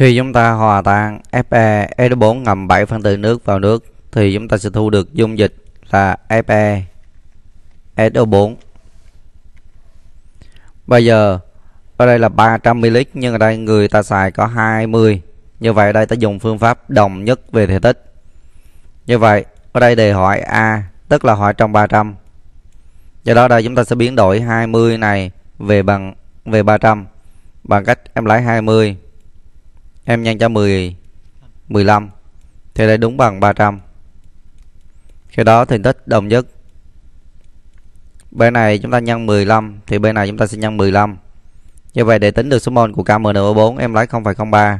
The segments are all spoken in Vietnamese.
Khi chúng ta hòa tan Fe SO4 ngầm 7 phân tử nước vào nước, thì chúng ta sẽ thu được dung dịch là Fe SO4. Bây giờ, ở đây là 300 ml, nhưng ở đây người ta xài có 20. Như vậy ở đây ta dùng phương pháp đồng nhất về thể tích. Như vậy, ở đây đề hỏi A, tức là hỏi trong 300. Do đó đây chúng ta sẽ biến đổi 20 này về bằng, về 300 bằng cách em lấy 20 em nhân cho 10 15 thì đây đúng bằng 300 khi đó thì tích đồng nhất. Bên này chúng ta nhân 15 thì bên này chúng ta sẽ nhân 15 như vậy để tính được số mol của KMNO4 em lấy 0,03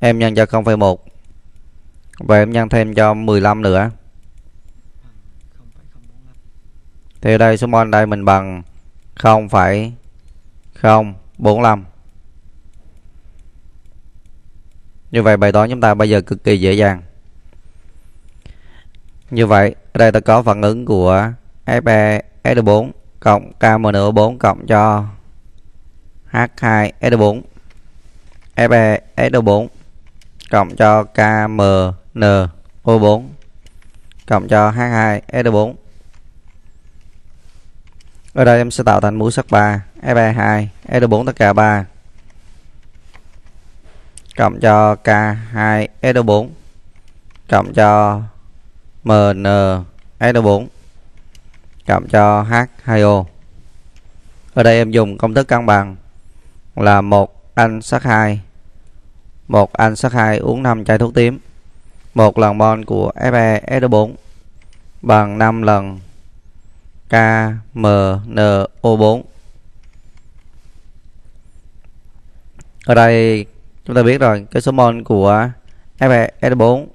em nhân cho 0,1 và em nhân thêm cho 15 nữa. Thì đây số mol đây mình bằng 0,045 Như vậy bài toán chúng ta bây giờ cực kỳ dễ dàng. Như vậy, ở đây ta có phản ứng của Fe 4 cộng KMNO4 cộng cho H2 SO4 FeSO4 cộng cho KMNO4 cộng cho H2 SO4 ở đây em sẽ tạo thành mũi sắt 3 Fe2 SO4 tất cả 3 cộng cho K2 SO4 cộng cho MN SO4 cộng cho H2O. Ở đây em dùng công thức cân bằng là một anh sắt 2 một anh sắt 2 uống 5 chai thuốc tím. Một lần mol của Fe SO4 bằng 5 lần KMNO4 ở đây chúng ta biết rồi cái số mol của FeS4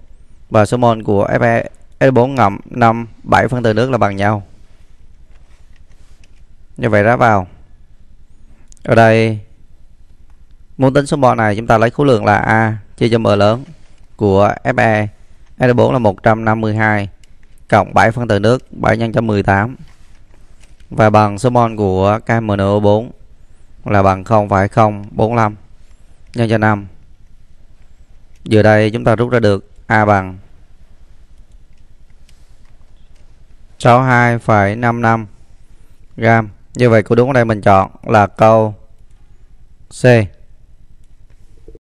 và số mol của FeS4 ngậm 5 7 phân tử nước là bằng nhau. Như vậy ra vào. Ở đây muốn tính số mol này chúng ta lấy khối lượng là A chia cho M lớn của Fe Fe4 là 152 cộng 7 phân tử nước 7 nhân cho 18 và bằng số mol của KMNO4 là bằng 0,045 nhân cho 5 Giờ đây chúng ta rút ra được A bằng 62,55 gram. Như vậy câu đúng ở đây mình chọn là câu C.